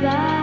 bye.